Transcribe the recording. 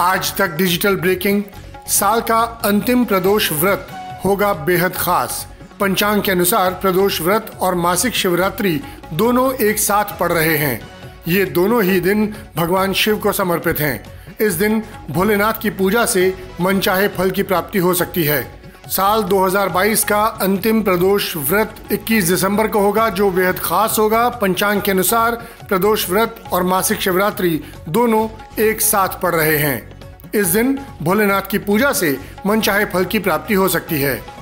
आज तक digital breaking, साल का अंतिम प्रदोष व्रत होगा बेहद खास। पंचांग के अनुसार प्रदोष व्रत और मासिक शिवरात्रि दोनों एक साथ पड़ रहे हैं। ये दोनों ही दिन भगवान शिव को समर्पित हैं। इस दिन भोलेनाथ की पूजा से मनचाहे फल की प्राप्ति हो सकती है। साल 2022 का अंतिम प्रदोष व्रत 21 दिसंबर को होगा, जो बेहद खास होगा। पंचांग के अनुसार प्रदोष व्रत और मासिक शिवरात्रि दोनों एक साथ पड़ रहे हैं। इस दिन भोलेनाथ की पूजा से मनचाहे फल की प्राप्ति हो सकती है।